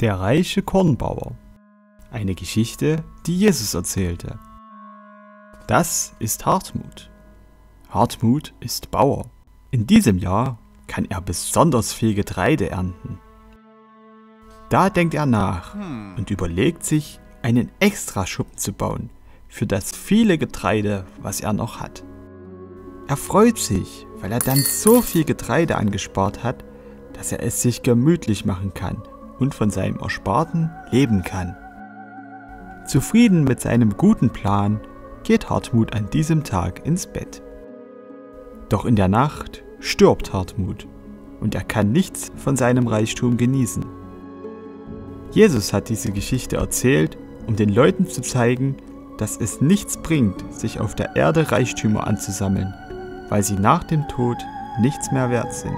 Der reiche Kornbauer. Eine Geschichte, die Jesus erzählte. Das ist Hartmut. Hartmut ist Bauer. In diesem Jahr kann er besonders viel Getreide ernten. Da denkt er nach und überlegt sich, einen Extraschuppen zu bauen für das viele Getreide, was er noch hat. Er freut sich, weil er dann so viel Getreide angespart hat, dass er es sich gemütlich machen kann und von seinem Ersparten leben kann. Zufrieden mit seinem guten Plan geht Hartmut an diesem Tag ins Bett. Doch in der Nacht stirbt Hartmut und er kann nichts von seinem Reichtum genießen. Jesus hat diese Geschichte erzählt, um den Leuten zu zeigen, dass es nichts bringt, sich auf der Erde Reichtümer anzusammeln, weil sie nach dem Tod nichts mehr wert sind.